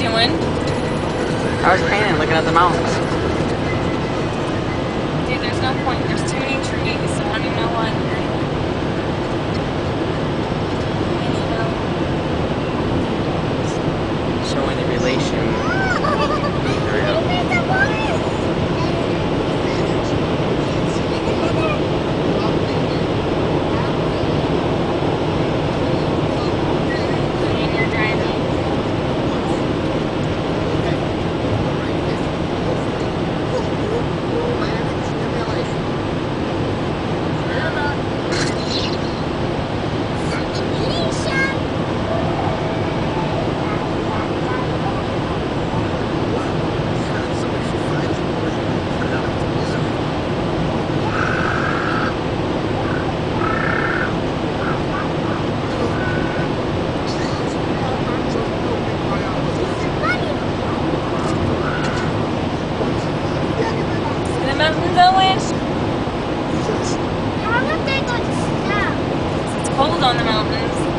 I was painting, looking at the mountains. Dude, there's no point. The mountains, Owen. It's cold on the mountains.